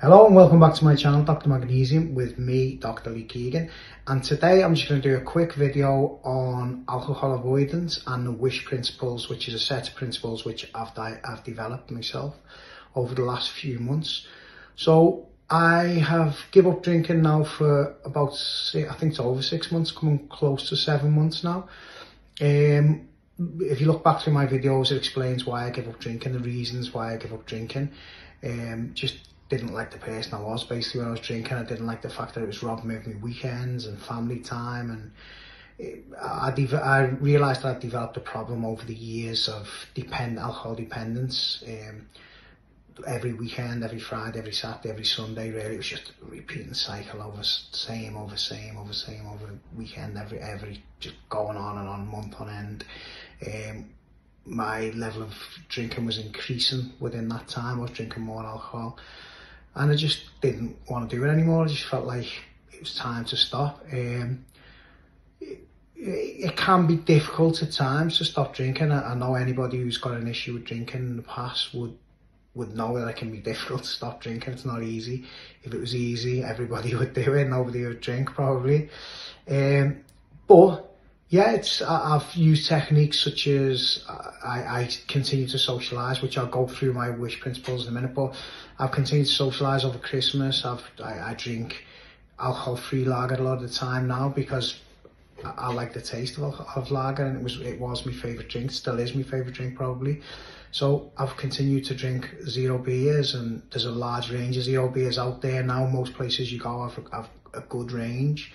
Hello and welcome back to my channel Dr Magnesium with me Dr Lee Keegan and today I'm just going to do a quick video on alcohol avoidance and the WISH principles which is a set of principles which I've, I've developed myself over the last few months. So I have give up drinking now for about I think it's over six months coming close to seven months now. Um, if you look back through my videos it explains why I give up drinking, the reasons why I give up drinking. Um, just didn't like the person I was basically when I was drinking. I didn't like the fact that it was robbing me of my weekends and family time. And it, I, I realised I developed a problem over the years of depend alcohol dependence. Um, every weekend, every Friday, every Saturday, every Sunday, really, it was just repeating cycle over same, over same, over same, over weekend, every, every, just going on and on, month on end. Um, my level of drinking was increasing within that time. I was drinking more alcohol and I just didn't want to do it anymore. I just felt like it was time to stop. Um, it, it can be difficult at times to stop drinking. I, I know anybody who's got an issue with drinking in the past would would know that it can be difficult to stop drinking. It's not easy. If it was easy, everybody would do it. Nobody would drink probably. Um, but yeah, it's I, have used techniques such as I, I continue to socialise, which I'll go through my wish principles in a minute. But I've continued to socialise over Christmas. I've I, I drink alcohol-free lager a lot of the time now because I, I like the taste of, of lager, and it was it was my favourite drink. Still is my favourite drink probably. So I've continued to drink zero beers, and there's a large range of zero beers out there now. Most places you go have, have a good range.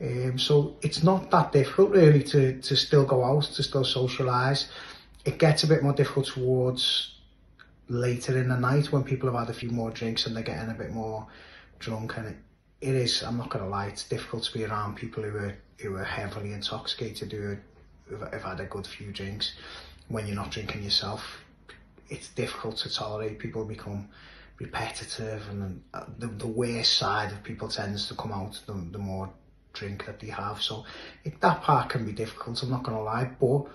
Um, so it's not that difficult really to, to still go out, to still socialise. It gets a bit more difficult towards later in the night when people have had a few more drinks and they're getting a bit more drunk and it, it is, I'm not going to lie, it's difficult to be around people who are, who are heavily intoxicated, who have, had a good few drinks when you're not drinking yourself. It's difficult to tolerate, people become repetitive and the, the worst side of people tends to come out the, the more drink that they have. So it, that part can be difficult, I'm not going to lie, but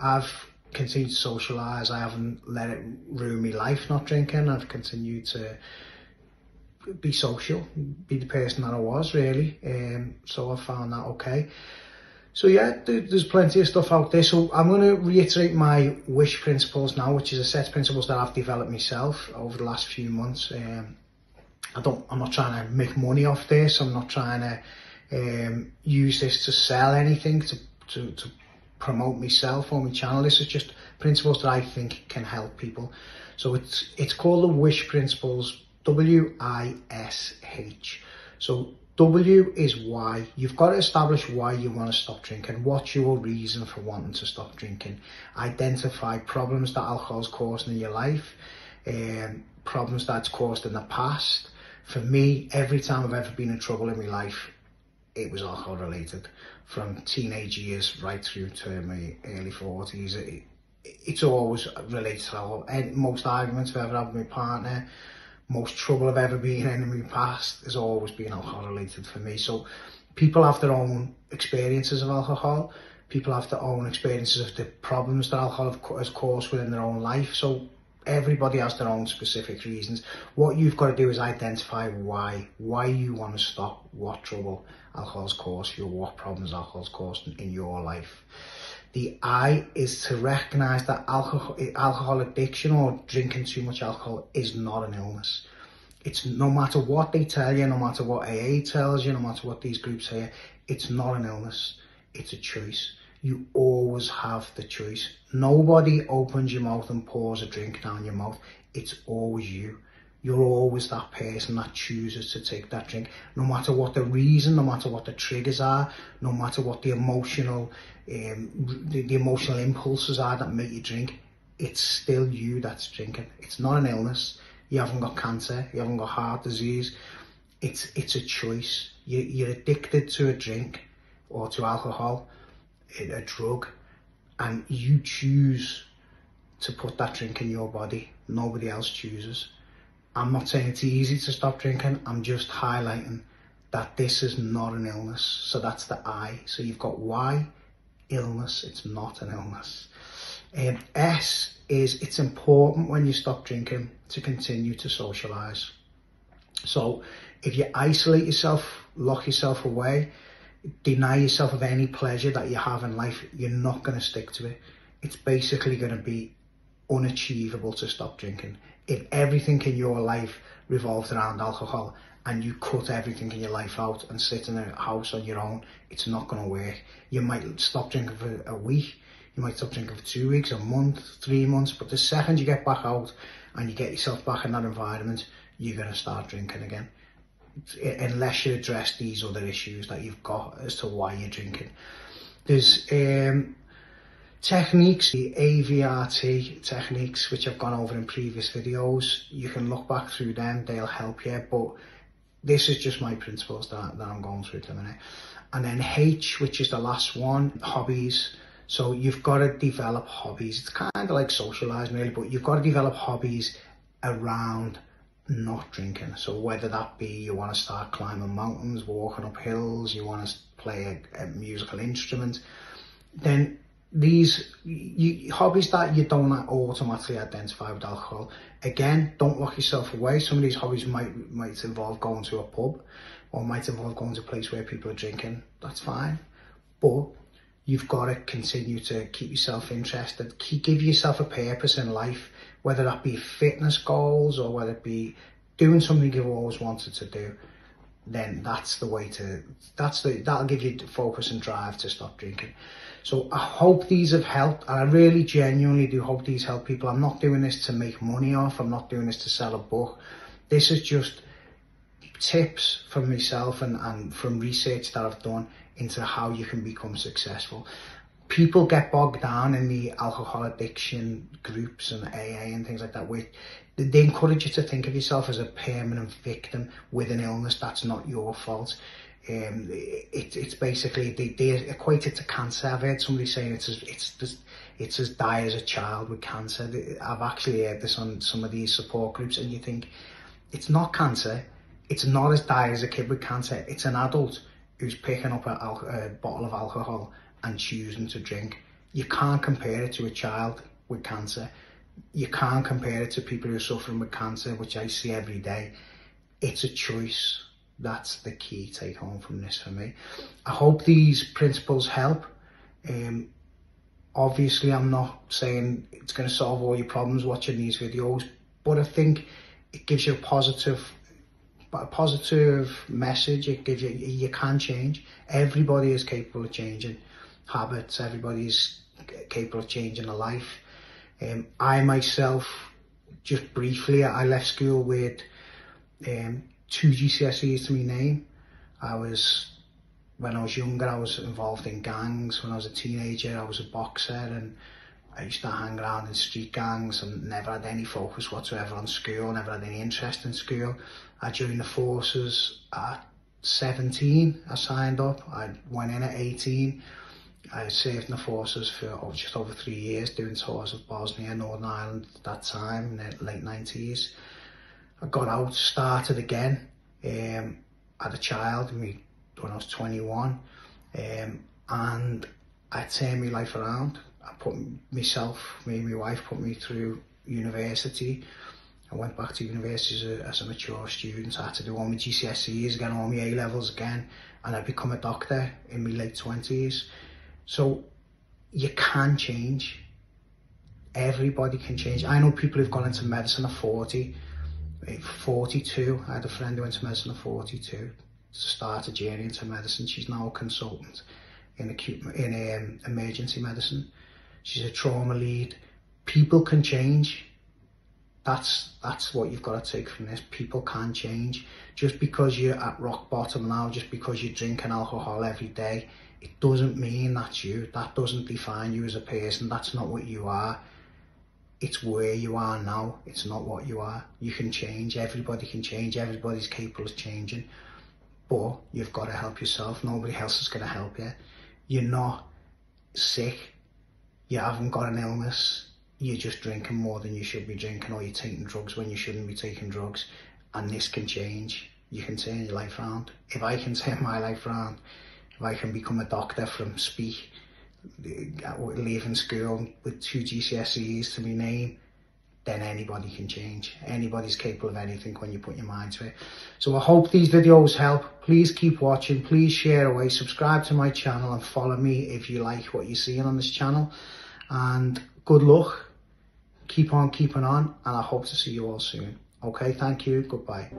I've continued to socialise. I haven't let it ruin my life not drinking. I've continued to be social, be the person that I was really. Um, so I found that okay. So yeah, there's plenty of stuff out there. So I'm going to reiterate my wish principles now, which is a set of principles that I've developed myself over the last few months. Um, I don't, I'm not trying to make money off this. I'm not trying to um, use this to sell anything, to, to, to promote myself or my channel. This is just principles that I think can help people. So it's, it's called the WISH principles, W-I-S-H. So W is why. You've got to establish why you want to stop drinking. What's your reason for wanting to stop drinking? Identify problems that alcohol is causing in your life, um, problems that's caused in the past. For me, every time I've ever been in trouble in my life, it was alcohol related from teenage years right through to my early 40s. It, it's always related to alcohol. And most arguments I've ever had with my partner, most trouble I've ever been in in my past has always been alcohol related for me. So people have their own experiences of alcohol. People have their own experiences of the problems that alcohol has caused within their own life. So everybody has their own specific reasons. What you've got to do is identify why, why you want to stop, what trouble alcohol's caused you, what problems alcohol's caused in, your life. The I is to recognize that alcohol, alcohol addiction or drinking too much alcohol is not an illness. It's no matter what they tell you, no matter what AA tells you, no matter what these groups say, it's not an illness. It's a choice you always have the choice. Nobody opens your mouth and pours a drink down your mouth. It's always you. You're always that person that chooses to take that drink, no matter what the reason, no matter what the triggers are, no matter what the emotional, um, the, the emotional impulses are that make you drink. It's still you that's drinking. It's not an illness. You haven't got cancer. You haven't got heart disease. It's it's a choice. You, you're addicted to a drink or to alcohol a drug and you choose to put that drink in your body. Nobody else chooses. I'm not saying it's easy to stop drinking. I'm just highlighting that this is not an illness. So that's the I. So you've got Y, illness. It's not an illness. And S is it's important when you stop drinking to continue to socialise. So if you isolate yourself, lock yourself away, deny yourself of any pleasure that you have in life, you're not going to stick to it. It's basically going to be unachievable to stop drinking. If everything in your life revolves around alcohol and you cut everything in your life out and sit in a house on your own, it's not going to work. You might stop drinking for a week, you might stop drinking for two weeks, a month, three months, but the second you get back out and you get yourself back in that environment, you're going to start drinking again. Unless you address these other issues that you've got as to why you're drinking. There's um, techniques, the AVRT techniques, which I've gone over in previous videos. You can look back through them, they'll help you, but this is just my principles that, that I'm going through at the minute. And then H, which is the last one, hobbies. So you've got to develop hobbies. It's kind of like socializing really, but you've got to develop hobbies around not drinking. So whether that be you want to start climbing mountains, walking up hills, you want to play a, a musical instrument, then these you, hobbies that you don't automatically identify with alcohol. Again, don't lock yourself away. Some of these hobbies might might involve going to a pub or might involve going to a place where people are drinking. That's fine. But you've got to continue to keep yourself interested, keep, give yourself a purpose in life, whether that be fitness goals or whether it be doing something you've always wanted to do, then that's the way to, that's the, that'll give you focus and drive to stop drinking. So I hope these have helped. And I really genuinely do hope these help people. I'm not doing this to make money off. I'm not doing this to sell a book. This is just tips from myself and, and from research that I've done into how you can become successful. People get bogged down in the alcohol addiction groups and AA and things like that where they encourage you to think of yourself as a permanent victim with an illness that's not your fault. Um, it, it's basically, they, they equate it to cancer. I've heard somebody saying it's as, it's just, it's as dire as a child with cancer. I've actually heard this on some of these support groups and you think, it's not cancer, it's not as dire as a kid with cancer, it's an adult who's picking up a, a bottle of alcohol and choosing to drink. You can't compare it to a child with cancer. You can't compare it to people who are suffering with cancer, which I see every day. It's a choice. That's the key take home from this for me. I hope these principles help. Um, obviously, I'm not saying it's going to solve all your problems watching these videos, but I think it gives you a positive a positive message. It gives you, you can change. Everybody is capable of changing habits. Everybody's capable of changing a life. Um, I myself, just briefly, I left school with um, two GCSEs to my name. I was, when I was younger, I was involved in gangs. When I was a teenager, I was a boxer and I used to hang around in street gangs and never had any focus whatsoever on school, never had any interest in school. I joined the forces at 17, I signed up. I went in at 18. I served in the forces for oh, just over three years doing tours of Bosnia, Northern Ireland at that time, in the late 90s. I got out, started again, um, had a child when I was 21, um, and I turned my life around. I put myself, me and my wife put me through university. I went back to university as a, as a mature student. I had to do all my GCSEs again, all my A-levels again, and I become a doctor in my late 20s. So you can change. Everybody can change. I know people who've gone into medicine at 40, 42. I had a friend who went to medicine at 42 to start a journey into medicine. She's now a consultant in acute in um, emergency medicine. She's a trauma lead. People can change. That's that's what you've got to take from this. People can change. Just because you're at rock bottom now, just because you're drinking alcohol every day, it doesn't mean that's you. That doesn't define you as a person. That's not what you are. It's where you are now. It's not what you are. You can change. Everybody can change. Everybody's capable of changing. But you've got to help yourself. Nobody else is going to help you. You're not sick you haven't got an illness, you're just drinking more than you should be drinking or you're taking drugs when you shouldn't be taking drugs and this can change. You can turn your life around. If I can turn my life around, if I can become a doctor from Speke, uh, leaving school with two GCSEs to my name, then anybody can change. Anybody's capable of anything when you put your mind to it. So I hope these videos help. Please keep watching. Please share away. Subscribe to my channel and follow me if you like what you're seeing on this channel. And good luck. Keep on keeping on. And I hope to see you all soon. Okay, thank you. Goodbye.